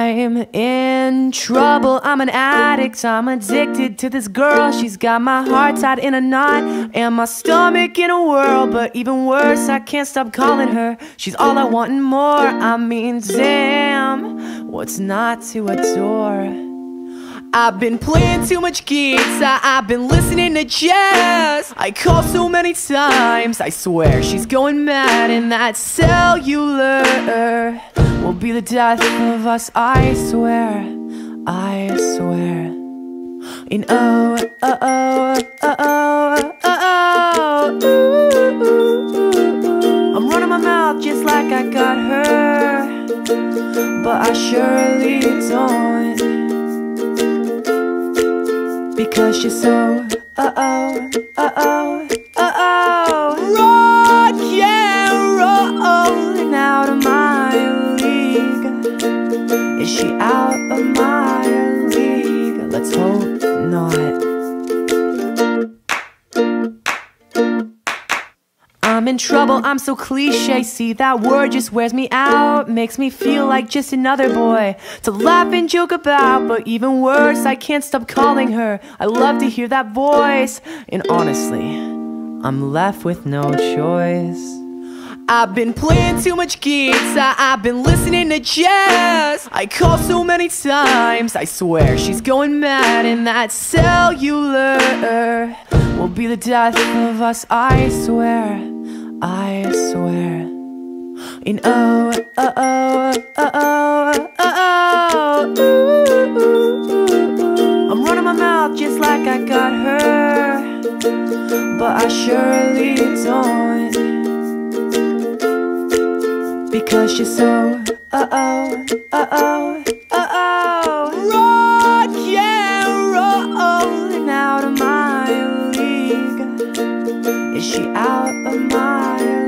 I'm in trouble, I'm an addict, I'm addicted to this girl. She's got my heart tied in a knot and my stomach in a whirl. But even worse, I can't stop calling her. She's all I want and more, I mean damn What's not to adore? I've been playing too much guitar, I've been listening to jazz. I call so many times, I swear she's going mad And that cellular. Will be the death of us I swear, I swear. And oh, uh, oh, uh, oh, uh, oh, oh, oh, oh. Ooh, I'm running my mouth just like I got her. But I surely don't because you're so uh oh, uh oh, uh oh. Rock and rolling out of my league. Is she out of my I'm in trouble, I'm so cliche. See, that word just wears me out. Makes me feel like just another boy to laugh and joke about. But even worse, I can't stop calling her. I love to hear that voice. And honestly, I'm left with no choice. I've been playing too much guitar, I've been listening to jazz I call so many times, I swear she's going mad And that cellular will be the death of us, I swear I swear. In oh, uh, oh, uh, oh, uh, oh, oh, oh, ooh, I'm running my mouth just like I got her, but I surely don't. Because she's so, oh, oh, oh, oh. Is she out of my